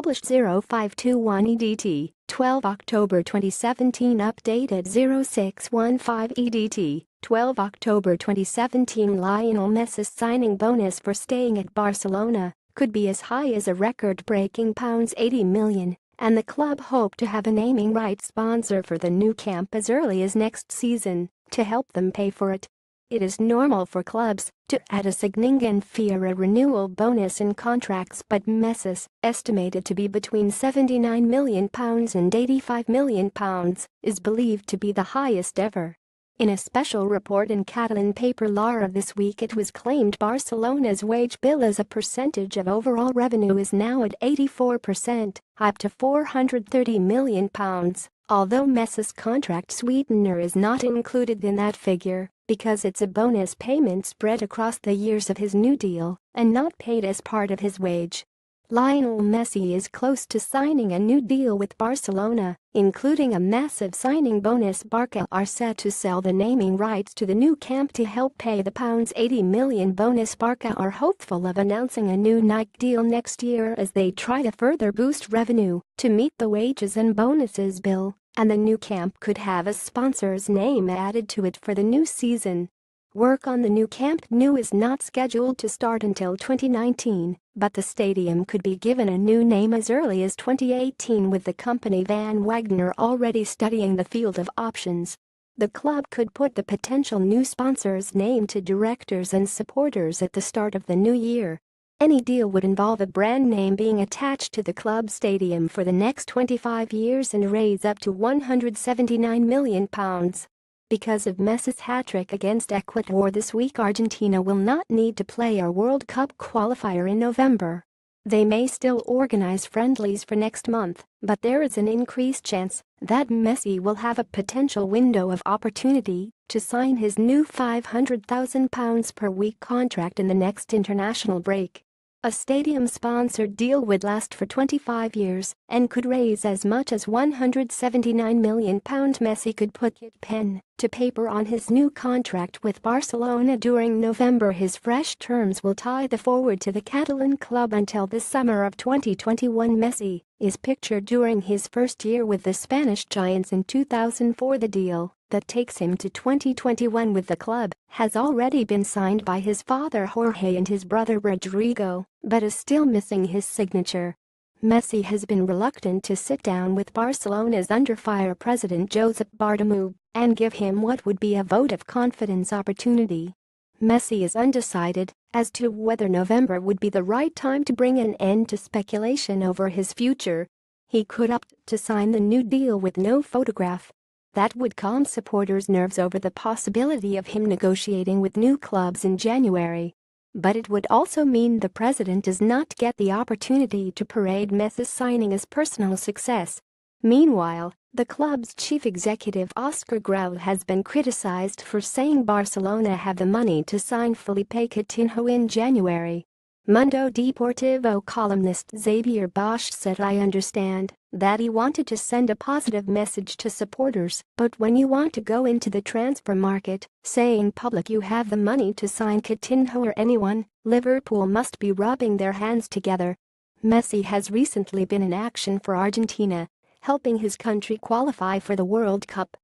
published 0521 EDT, 12 October 2017 updated 0615 EDT, 12 October 2017 Lionel Messi's signing bonus for staying at Barcelona could be as high as a record-breaking pounds 80 million, and the club hope to have a naming rights sponsor for the Nou Camp as early as next season to help them pay for it. It is normal for clubs to add a significant fee or a renewal bonus in contracts but Messi's, estimated to be between £79 million and £85 million, is believed to be the highest ever. In a special report in Catalan paper L'Ara this week it was claimed Barcelona's wage bill as a percentage of overall revenue is now at 84%, up to £430 million, although Messi's contract sweetener is not included in that figure because it's a bonus payment spread across the years of his new deal and not paid as part of his wage. Lionel Messi is close to signing a new deal with Barcelona, including a massive signing bonus Barca are set to sell the naming rights to the Nou Camp to help pay the pounds 80 million bonus Barca are hopeful of announcing a new Nike deal next year as they try to further boost revenue to meet the wages and bonuses bill, and the Nou Camp could have a sponsor's name added to it for the new season. Work on the new Camp Nou is not scheduled to start until 2019, but the stadium could be given a new name as early as 2018 with the company Van Wagner already studying the field of options. The club could put the potential new sponsor's name to directors and supporters at the start of the new year. Any deal would involve a brand name being attached to the club stadium for the next 25 years and raise up to £179 million. Because of Messi's hat-trick against Ecuador this week Argentina will not need to play our World Cup qualifier in November. They may still organize friendlies for next month, but there is an increased chance that Messi will have a potential window of opportunity to sign his new £500,000 per week contract in the next international break. A stadium-sponsored deal would last for 25 years and could raise as much as £179 million. Messi could put pen to paper on his new contract with Barcelona during November. His fresh terms will tie the forward to the Catalan club until the summer of 2021. Messi is pictured during his first year with the Spanish Giants in 2004. The deal that takes him to 2021 with the club has already been signed by his father Jorge and his brother Rodrigo, but is still missing his signature. Messi has been reluctant to sit down with Barcelona's under-fire president Josep Bartomeu and give him what would be a vote of confidence opportunity. Messi is undecided as to whether November would be the right time to bring an end to speculation over his future. He could opt to sign the new deal with no photograph that would calm supporters' nerves over the possibility of him negotiating with new clubs in January. But it would also mean the president does not get the opportunity to parade Messi's signing as personal success. Meanwhile, the club's chief executive Oscar Grau has been criticized for saying Barcelona have the money to sign Philippe Coutinho in January. Mundo Deportivo columnist Xavier Bosch said I understand that he wanted to send a positive message to supporters, but when you want to go into the transfer market, saying public you have the money to sign Coutinho or anyone, Liverpool must be rubbing their hands together. Messi has recently been in action for Argentina, helping his country qualify for the World Cup.